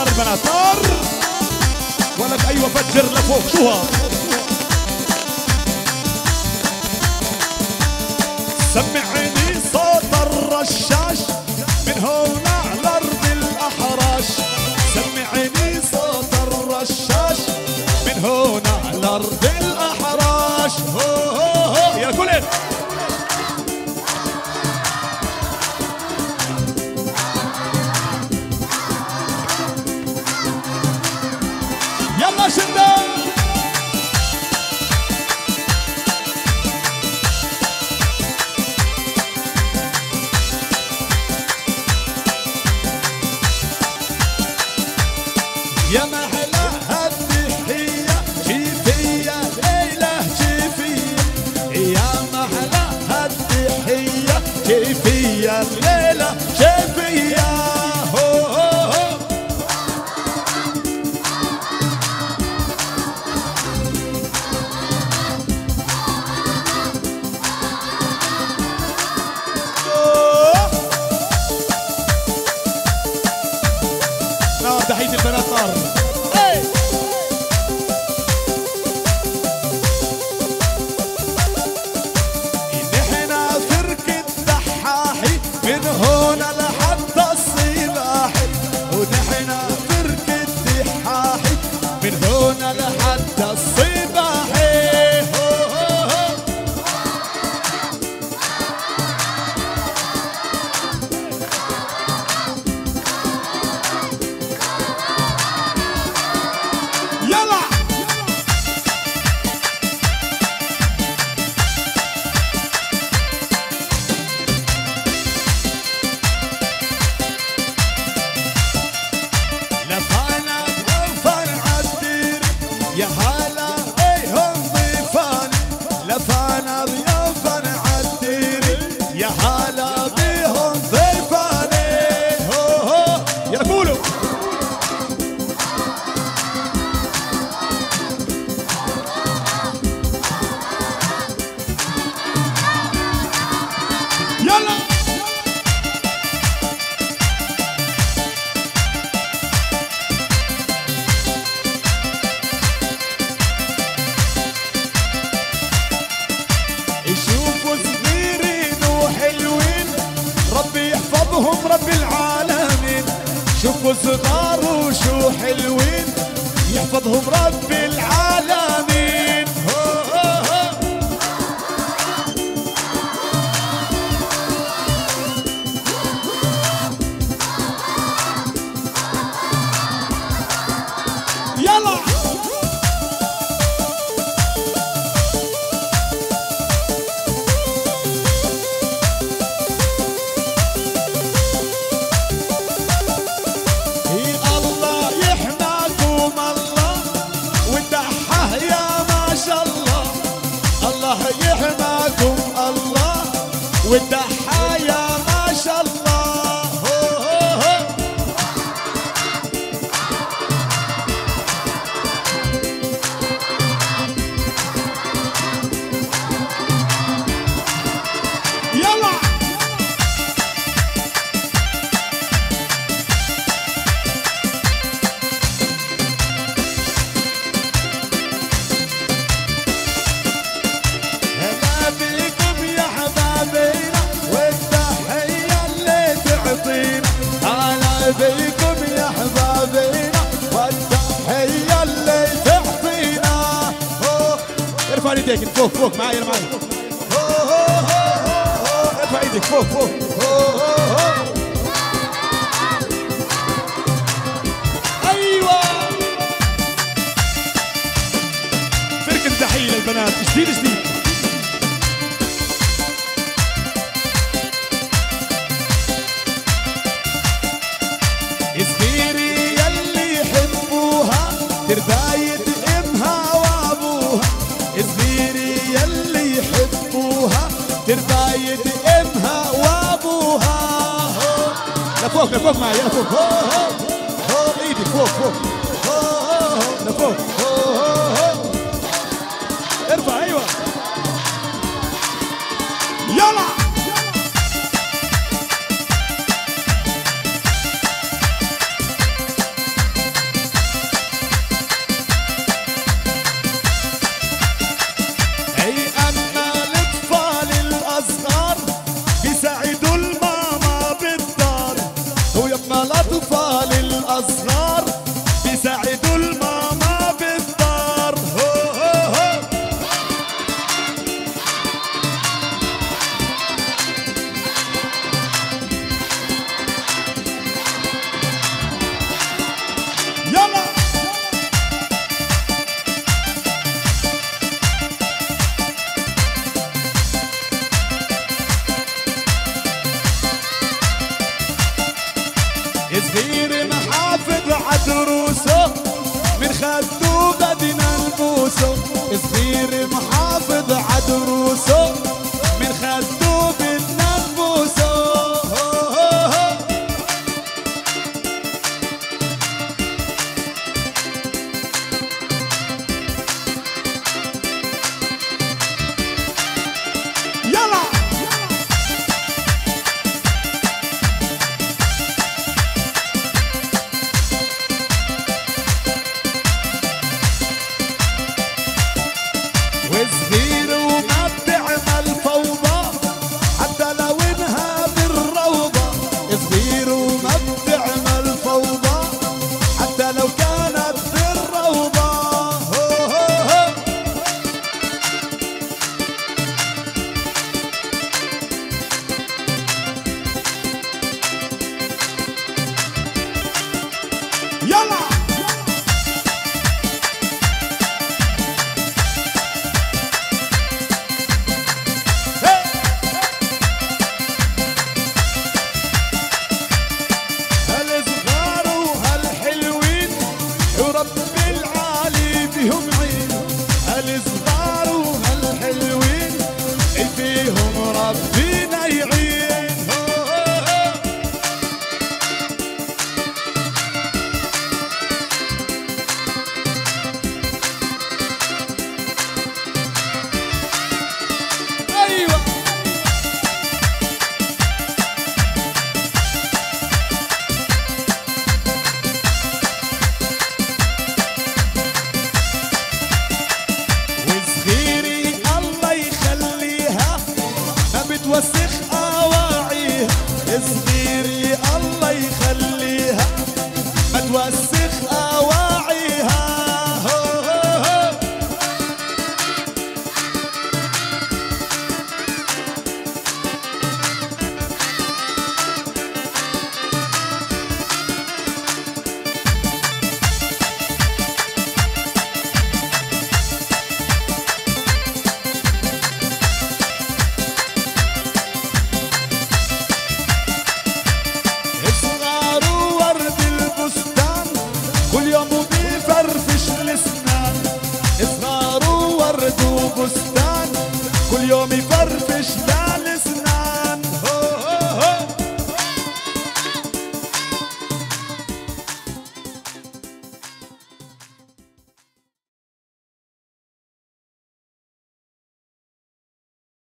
نار البنات نار ولك أيوه فجر لفوق شوها سمعني صوت الرشاش من هون على أرض الأحراش. سمعني صوت الرشاش من هون على أرض الأحراش. هون يلا شده amor. شوفوا صغار وشو حلوين. يحفظهم رب العالمين ودحه يا بكم يا حبابينا. والتحية اللي تعطينا. ارفع ايديك فوق فوق معايا معايا. ارفع إيدك فوق فوق. أيوه. فرقة تحية للبنات. جديد جديد. لفوق لفوق معي لفوق هو ايدي فوق فوق. لفوق. ارفع أيوه. يلا. الصغير محافظ عدروسه من خدو بدنا نبوسه. الصغير محافظ عدروسه من خدو كل يوم يفرفش لنا